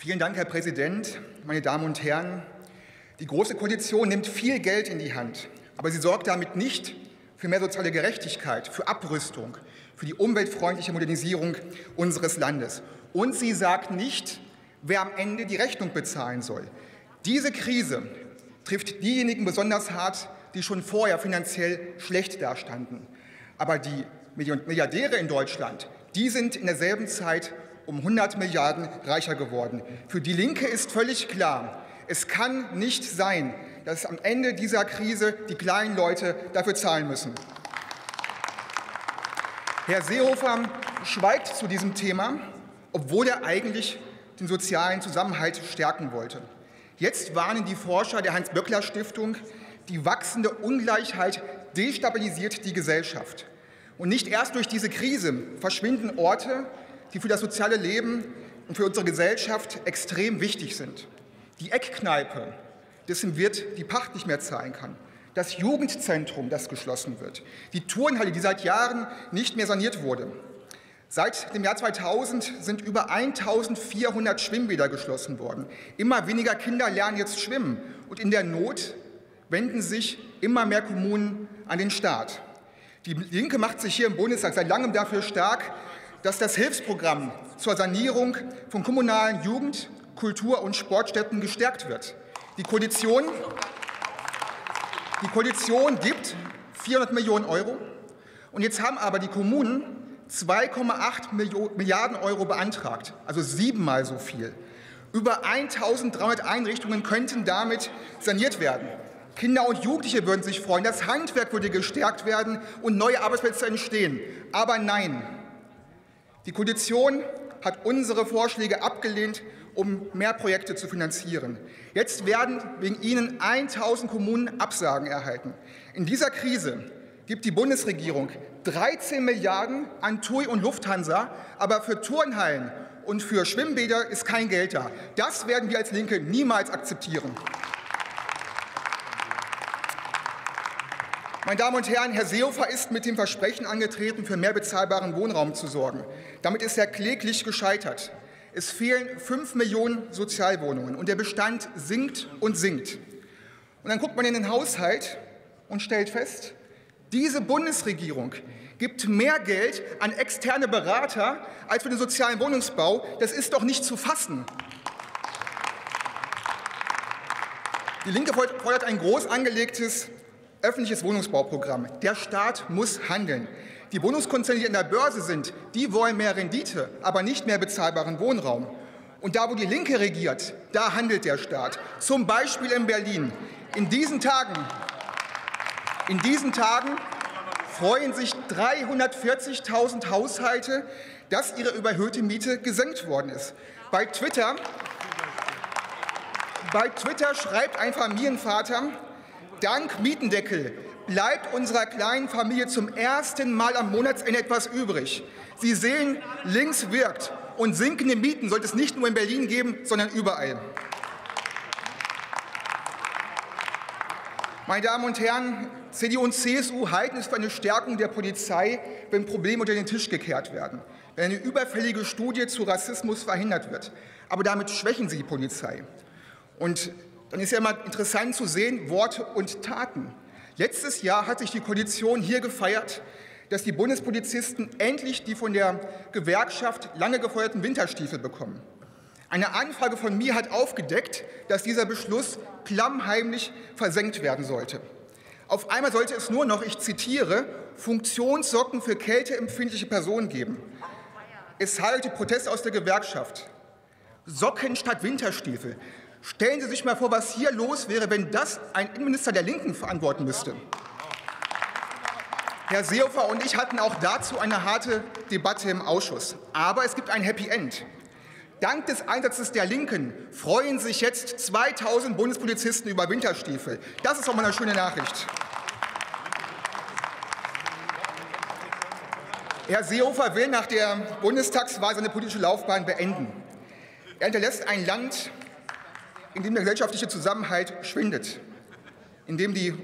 Vielen Dank, Herr Präsident, meine Damen und Herren. Die Große Koalition nimmt viel Geld in die Hand, aber sie sorgt damit nicht für mehr soziale Gerechtigkeit, für Abrüstung, für die umweltfreundliche Modernisierung unseres Landes. Und sie sagt nicht, wer am Ende die Rechnung bezahlen soll. Diese Krise trifft diejenigen besonders hart, die schon vorher finanziell schlecht dastanden. Aber die Milliardäre in Deutschland, die sind in derselben Zeit um 100 Milliarden reicher geworden. Für die Linke ist völlig klar, es kann nicht sein, dass am Ende dieser Krise die kleinen Leute dafür zahlen müssen. Herr Seehofer schweigt zu diesem Thema, obwohl er eigentlich den sozialen Zusammenhalt stärken wollte. Jetzt warnen die Forscher der Hans-Böckler-Stiftung, die wachsende Ungleichheit destabilisiert die Gesellschaft. Und nicht erst durch diese Krise verschwinden Orte, die für das soziale Leben und für unsere Gesellschaft extrem wichtig sind. Die Eckkneipe, dessen Wirt die Pacht nicht mehr zahlen kann. Das Jugendzentrum, das geschlossen wird. Die Turnhalle, die seit Jahren nicht mehr saniert wurde. Seit dem Jahr 2000 sind über 1400 Schwimmbäder geschlossen worden. Immer weniger Kinder lernen jetzt schwimmen. Und in der Not wenden sich immer mehr Kommunen an den Staat. Die Linke macht sich hier im Bundestag seit langem dafür stark, dass das Hilfsprogramm zur Sanierung von kommunalen Jugend-, Kultur- und Sportstätten gestärkt wird. Die Koalition, die Koalition gibt 400 Millionen Euro. Und jetzt haben aber die Kommunen 2,8 Milliarden Euro beantragt, also siebenmal so viel. Über 1300 Einrichtungen könnten damit saniert werden. Kinder und Jugendliche würden sich freuen, das Handwerk würde gestärkt werden und neue Arbeitsplätze entstehen. Aber nein, die Koalition hat unsere Vorschläge abgelehnt, um mehr Projekte zu finanzieren. Jetzt werden wegen ihnen 1000 Kommunen Absagen erhalten. In dieser Krise gibt die Bundesregierung 13 Milliarden an TUI und Lufthansa, aber für Turnhallen und für Schwimmbäder ist kein Geld da. Das werden wir als Linke niemals akzeptieren. Meine Damen und Herren, Herr Seehofer ist mit dem Versprechen angetreten, für mehr bezahlbaren Wohnraum zu sorgen. Damit ist er kläglich gescheitert. Es fehlen fünf Millionen Sozialwohnungen und der Bestand sinkt und sinkt. Und dann guckt man in den Haushalt und stellt fest, diese Bundesregierung gibt mehr Geld an externe Berater als für den sozialen Wohnungsbau. Das ist doch nicht zu fassen. Die Linke fordert ein groß angelegtes öffentliches Wohnungsbauprogramm. Der Staat muss handeln. Die Wohnungskonzerne, die an der Börse sind, die wollen mehr Rendite, aber nicht mehr bezahlbaren Wohnraum. Und da, wo die Linke regiert, da handelt der Staat. Zum Beispiel in Berlin. In diesen Tagen, in diesen Tagen freuen sich 340.000 Haushalte, dass ihre überhöhte Miete gesenkt worden ist. Bei Twitter, bei Twitter schreibt ein Familienvater, Dank Mietendeckel bleibt unserer kleinen Familie zum ersten Mal am Monatsende etwas übrig. Sie sehen, links wirkt. Und sinkende Mieten sollte es nicht nur in Berlin geben, sondern überall. Meine Damen und Herren, CDU und CSU halten es für eine Stärkung der Polizei, wenn Probleme unter den Tisch gekehrt werden, wenn eine überfällige Studie zu Rassismus verhindert wird. Aber damit schwächen sie die Polizei. Und dann ist ja immer interessant zu sehen, Worte und Taten. Letztes Jahr hat sich die Koalition hier gefeiert, dass die Bundespolizisten endlich die von der Gewerkschaft lange gefeuerten Winterstiefel bekommen. Eine Anfrage von mir hat aufgedeckt, dass dieser Beschluss klammheimlich versenkt werden sollte. Auf einmal sollte es nur noch, ich zitiere, Funktionssocken für kälteempfindliche Personen geben. Es halte Protest aus der Gewerkschaft. Socken statt Winterstiefel. Stellen Sie sich mal vor, was hier los wäre, wenn das ein Innenminister der Linken verantworten müsste. Herr Seehofer und ich hatten auch dazu eine harte Debatte im Ausschuss. Aber es gibt ein Happy End. Dank des Einsatzes der Linken freuen sich jetzt 2000 Bundespolizisten über Winterstiefel. Das ist doch mal eine schöne Nachricht. Herr Seehofer will nach der Bundestagswahl seine politische Laufbahn beenden. Er hinterlässt ein Land, in dem der gesellschaftliche Zusammenhalt schwindet, in dem die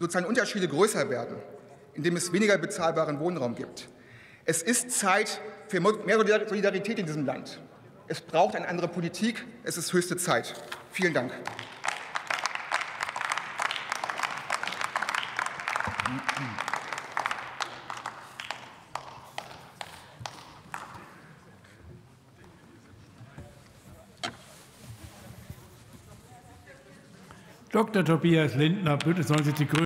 sozialen Unterschiede größer werden, in dem es weniger bezahlbaren Wohnraum gibt. Es ist Zeit für mehr Solidarität in diesem Land. Es braucht eine andere Politik. Es ist höchste Zeit. Vielen Dank. Dr. Tobias Lindner, Bündnis 90 Die Grünen.